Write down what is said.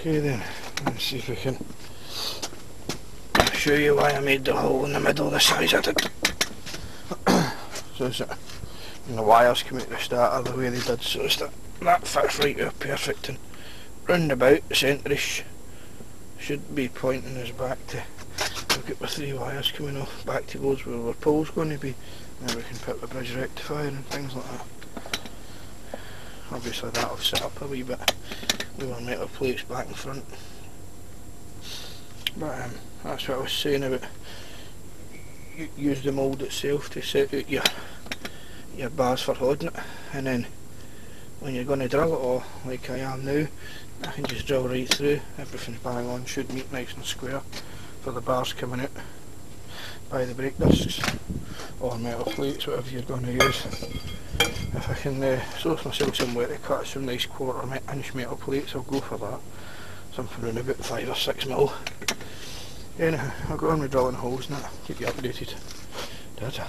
Okay then, let's see if we can show you why I made the hole in the middle the size I did. so is that, and the wires come out the start the way they did, so it's that, that fits right up perfect. And round about the centre-ish should be pointing us back to look at the three wires coming off back to those where our pole's going to be. And we can put the bridge rectifier and things like that obviously that'll set up a wee bit. With our metal plates back and front. But um, that's what I was saying about use the mould itself to set out your your bars for holding it. And then when you're going to drill it all like I am now I can just drill right through. Everything's bang on should meet nice and square for the bars coming out by the brake discs or metal plates whatever you're going to use. If I can uh, source myself somewhere to cut some nice quarter inch metal plates I'll go for that. Something around about 5 or 6 mil. Anyhow I'll go on with drilling holes that keep you updated. Data.